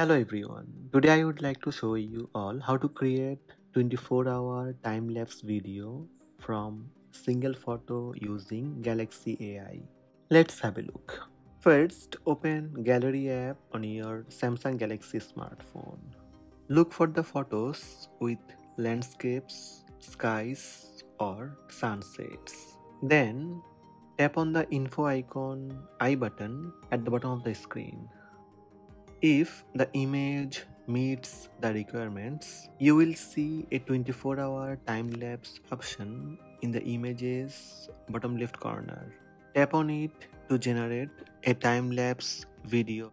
Hello everyone, today I would like to show you all how to create 24 hour time-lapse video from single photo using Galaxy AI. Let's have a look. First, open Gallery app on your Samsung Galaxy smartphone. Look for the photos with landscapes, skies or sunsets. Then tap on the info icon I button at the bottom of the screen. If the image meets the requirements, you will see a 24 hour time lapse option in the image's bottom left corner. Tap on it to generate a time lapse video.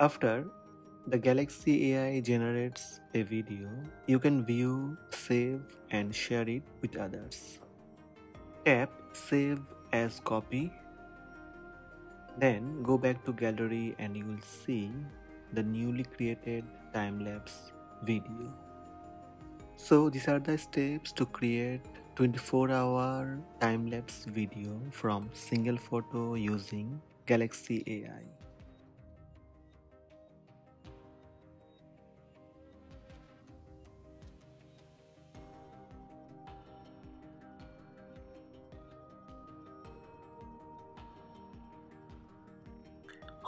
After the Galaxy AI generates a video, you can view, save, and share it with others. Tap Save as Copy then go back to gallery and you will see the newly created time-lapse video. So these are the steps to create 24 hour time-lapse video from single photo using Galaxy AI.